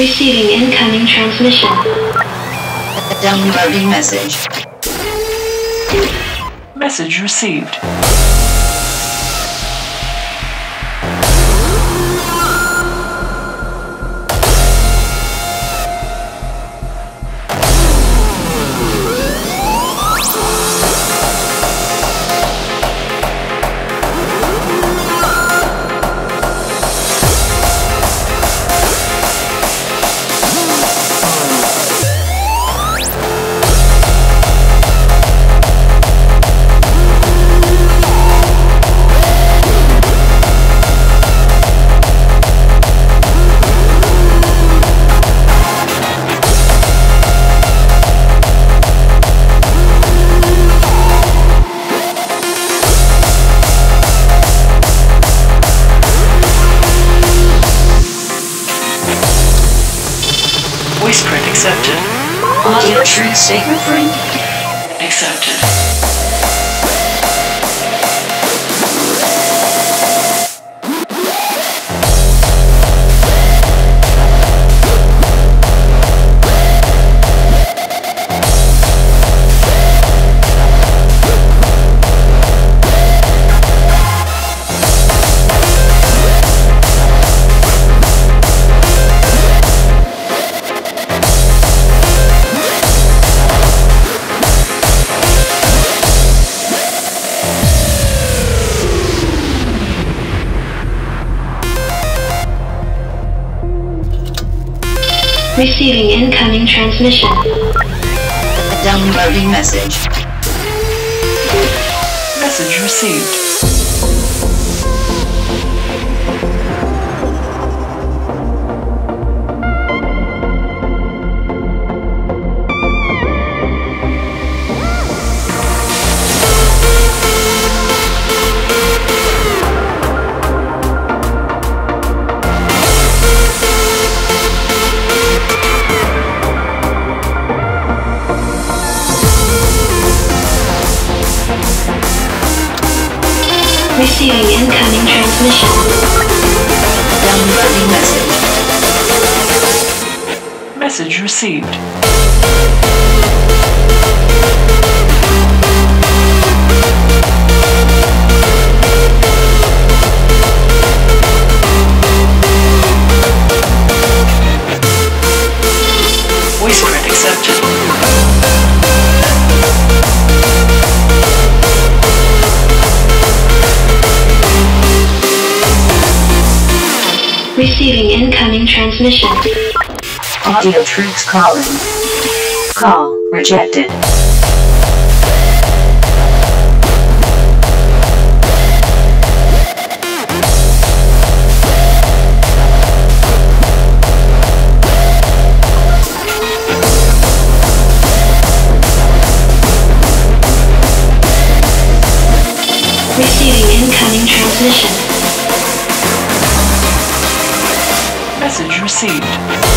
Receiving incoming transmission. Downloading message. Message received. Voice print accepted. Audio true safer free. Accepted. Receiving incoming transmission. Downloading message. Message received. Receiving incoming transmission. Downloading message. Message received. Receiving incoming transmission. Audiotricz calling. Call rejected. Receiving incoming transmission. Message received.